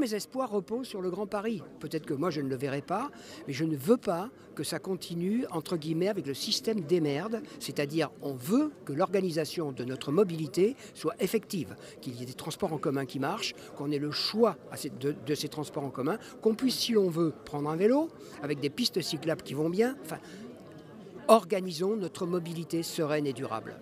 mes espoirs reposent sur le Grand Paris. Peut-être que moi je ne le verrai pas, mais je ne veux pas que ça continue, entre guillemets, avec le système des merdes, c'est-à-dire on veut que l'organisation de notre mobilité soit effective, qu'il y ait des transports en commun qui marchent, qu'on ait le choix de, ces transports en commun, qu'on puisse, si l'on veut, prendre un vélo, avec des pistes cyclables qui vont bien. Enfin, organisons notre mobilité sereine et durable.